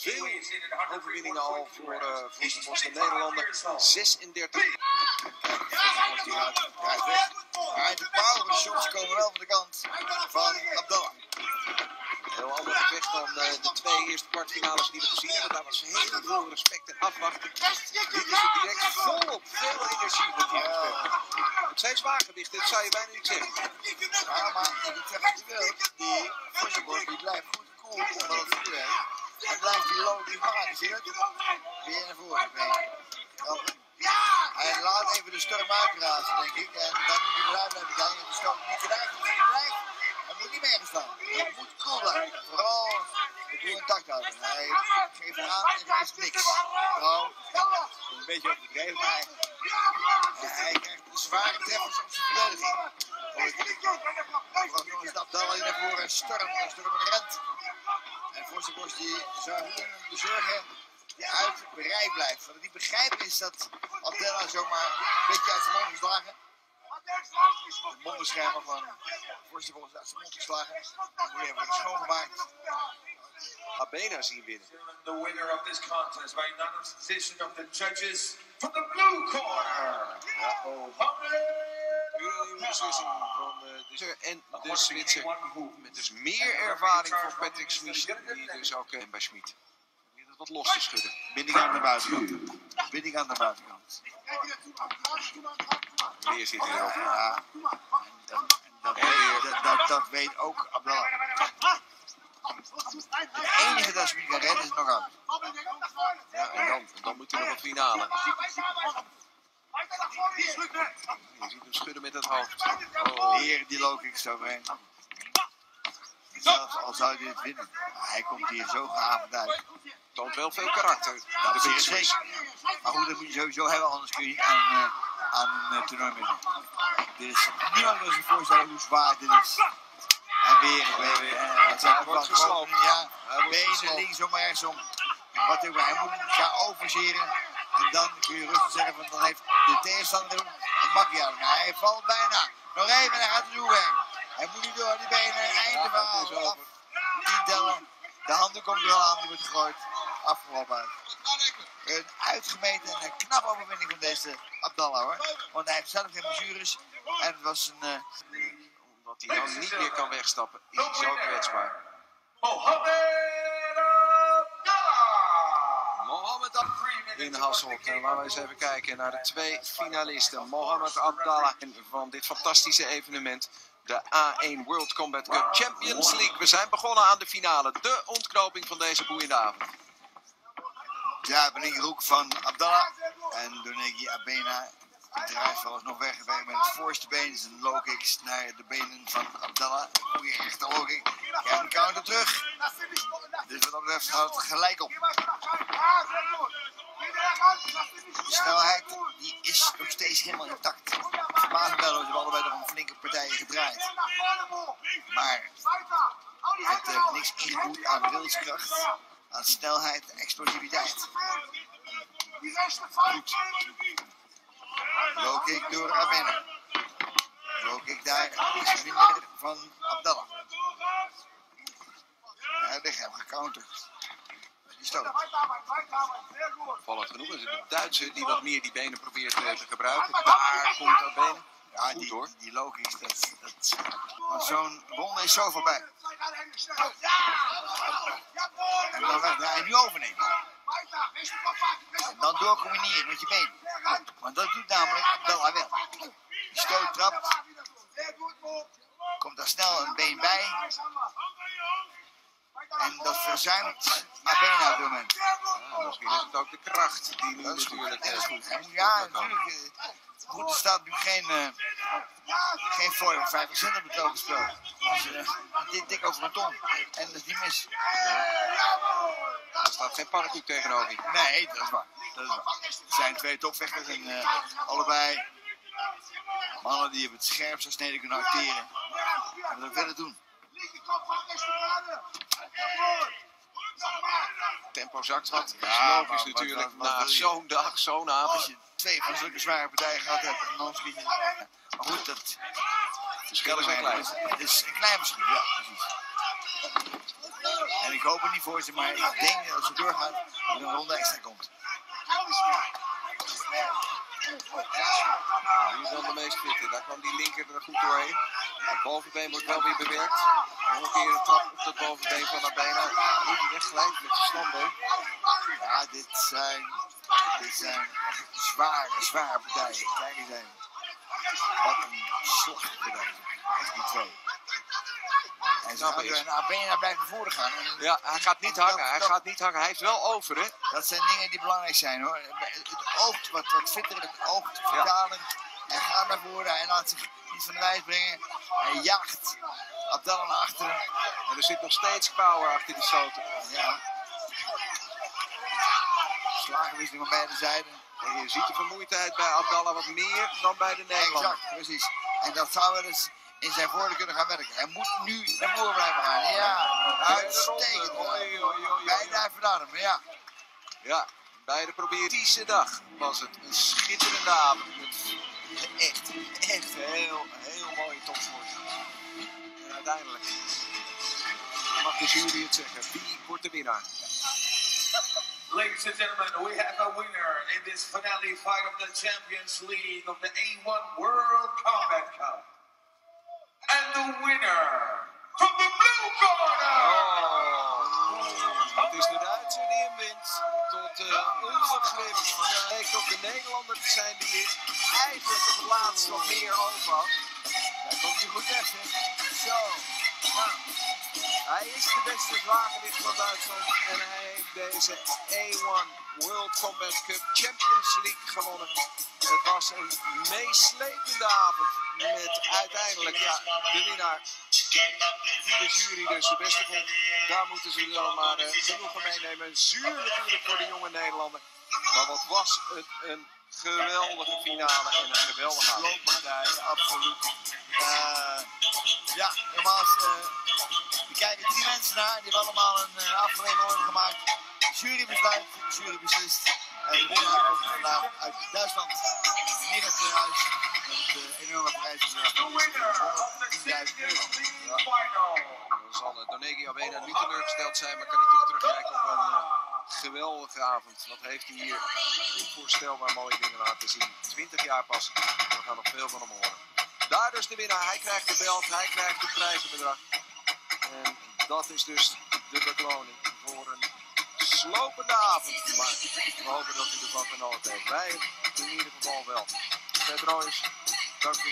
veel overwinningen al voor uh, Vossenbos de Nederlander. 36. Wordt hij. Maar de shots komen wel van de kant van Abdallah. Heel ander gevecht dan uh, de twee eerste kwartfinales die we gezien hebben. Daar was heel veel respect en afwachten. Dit is het direct volop. Veel energie hier gespeeld. Het zijn zwaargewichten, dat zou je bijna niet zeggen. Ja, maar je wil. Die die blijft goed cool omdat het vuur heeft. Blijft die zie je dat? Weer naar voren. Hij laat even de storm uitrazen, denk ik. En dan moet hij eruit blijven kijken. En de storm niet gelijk. Dus hij blijft. Hij moet niet meer staan. Hij moet cool blijven. Vooral de boel intact houden. Hij geeft aan en er is niks. Nou, een beetje overdreven, maar hij, hij krijgt zware treffers op zijn verdediging. Ik was nog eens dat Abdallah hier naar voren storm. En storm en rent. En Vossenbos die bezorgen die uit bereik blijft. Wat ik niet begrijp is dat Abdella zomaar een beetje uit zijn mond geslagen. De mondbeschermer van Vossenbos uit zijn mond geslagen. Dan moet je even schoongemaakt. Abena zien winnen. The winner of this contest by unanimous decision of the judges from the blue corner. Ja, oh. Unanieme beslissing van de en de Zwitser. Met dus meer ervaring voor Patrick Smith. Die dus ook uh, bij Schmid. Wat los te schudden. Binding aan de buitenkant. Binding aan de buitenkant. Weer zit hij erop. Ja. En dat, en dat, weet, dat, dat, dat weet ook Abdallah. De enige dat Smit kan redden is nog aan. Ja, en dan, dan moet hij nog een finale. Je ziet hem schudden met het hoofd. Oh. Hier die low kicks overheen. Zelfs al zou hij dit winnen. Hij komt hier zo geavond uit. Toont wel veel karakter. Dat is zeker. Maar goed, dat moet je sowieso hebben, anders kun je niet aan, uh, aan een uh, toernooi winnen. Dus niemand kan zich voorstellen hoe zwaar dit is. En weer, weer, weer. Uh, het wordt gesloopt. Ja, benen linksom, rechtsom. Wat ook, hij moet gaan overzeren. En dan kun je rustig zeggen, van dan heeft de tegenstander een aan. Nou, hij valt bijna. Nog even, hij gaat er zo weg. Hij moet niet door die benen. Einde verhaal. Tien tellen. De handen komt er al aan, die wordt gegooid. Afgelopen uit. Een uitgemeten en een knappe overwinning van deze Abdallah hoor. Want hij heeft zelf geen blessures. En het was een... Uh... Omdat hij dan niet meer kan wegstappen, is hij zo kwetsbaar. Mohammed in Hasselt. En laten we eens even kijken naar de twee finalisten. Mohammed Abdallah van dit fantastische evenement. De A1 World Combat Cup Champions League. We zijn begonnen aan de finale. De ontknoping van deze boeiende avond. Ja, ben ik hoek van Abdallah. En Donegi Abena draait nog weggewerkt met het voorste been. Zijn low kicks naar de benen van Abdallah. Goeie rechte low kick. Ja, een counter terug. Dus wat dat betreft gaat het gelijk op. De snelheid die is nog steeds helemaal intact. Me wel, ze allebei nog een flinke partij gedraaid. Maar het heeft niks ingeboet aan wilskracht, aan snelheid en explosiviteit. Goed. Low kick door Abenne. Low kick daar is minder van gecounterd. Die stoot. Opvallend genoeg is het de Duitser die wat meer die benen probeert te gebruiken. Daar komt dat been. Ja, Goed die, hoor. die logisch. Dat, dat, want zo'n ronde is zo voorbij. En dan ga je nu overnemen. En dan doorcombineren met je been. Want dat doet namelijk Abdallah wel. Die stoot trapt. Komt daar snel een been bij. En dat verzuimt Abena op dit moment. Ja, misschien is het ook de kracht die nu Dat is goed. natuurlijk... Dat eh, goed. Moet- Ja, natuurlijk. eh, Goed, er staat nu geen, eh geen fooi van 50 cent op het loop gespeeld. Dus, eh, dit dik over een ton. En dat is niet mis. Er staat geen pannenkoek tegenover. je. Nee, dat is waar. Dat is waar. Het zijn twee topvechters en eh, allebei mannen die op het scherpste snede kunnen acteren. En wat verder doen. Tempo zakt wat. Dat is Ja, logisch natuurlijk. Na zo'n dag, zo'n avond. Als je twee van zulke zware partijen gehad hebt, dan schiet je. Maar goed, dat Verschillen zijn klein. Het is, een klein verschil, ja, precies. En ik hoop het niet voor ze, maar ik denk dat als ze doorgaan, dat er een ronde extra komt. Wie is dan de meest fitte? Daar kwam die linker er goed doorheen. Het bovenbeen wordt wel weer bewerkt. Nog een keer een trap op het bovenbeen van Abena. Hoe die wegglijdt met zijn stambeen. Ja, dit zijn, dit zijn zware, zware partijen. Kijk eens even. Wat een slagpartij. Echt die twee. En gaan ik. weer naar Abena voren gaan. En Ja, hij gaat niet hangen. Hij gaat niet hangen. Hij heeft wel over, hè? Dat zijn dingen die belangrijk zijn hoor. Het oogt wat, wat fitter, het oogt vertaler. Hij gaat naar voren, hij laat zich niet van de wijs brengen. Hij jaagt Abdallah naar achteren. En er zit nog steeds power achter die stoten. Ja. Slagenwisseling van beide zijden. En je ziet de vermoeidheid bij Abdallah wat meer dan bij de Nederlander. Exact, precies. En dat zou wel eens in zijn voordeel kunnen gaan werken. Hij moet nu naar voren blijven gaan. Ja, uitstekend. Daar, maar ja. Ja, beide proberen. Deze dag was het een schitterende avond. Echt, echt heel, heel mooie topsport. En uiteindelijk mag de jury het zeggen. Wie wordt de winnaar? Ladies and gentlemen, we have a winner in this finale fight of the Champions League of the A1 World Combat Cup. And the winner from the blue corner! Oh, het is de Duitser die hem wint. Tot uh, onbegrip. Het lijkt op de Nederlander te zijn die eigenlijk op het laatst nog meer over had. Daar komt hij goed weg, hè. Zo. Nou, hij is de beste zwaargewicht van Duitsland en hij heeft deze A1 World Combat Cup Champions League gewonnen. Het was een meeslepende avond met uiteindelijk ja, de winnaar die de jury dus de beste vond. Daar moeten ze wel maar uh, genoegen meenemen. Zuur natuurlijk voor de jonge Nederlander. Maar wat was het een geweldige finale en een geweldige avond. Slooppartij, absoluut. Uh, ja, nogmaals, uh, er kijken drie mensen naar. Die hebben allemaal een uh, orde gemaakt. De jury besluit, jury beslist. En de winnaar komt vandaag uit Duitsland. Hier naar huis. Final! Dan zal Donegi Abena niet teleurgesteld zijn, maar kan hij toch terugkijken op een uh, geweldige avond. Wat heeft hij hier onvoorstelbaar mooie dingen laten zien. 20 jaar pas. We gaan nog veel van hem horen. Daar dus de winnaar. Hij krijgt de belt, hij krijgt het prijzenbedrag. En dat is dus de bekroning voor een slopende avond. Maar we hopen dat u ervan genoten heeft. Wij in ieder geval wel. Ted Royce, dank u.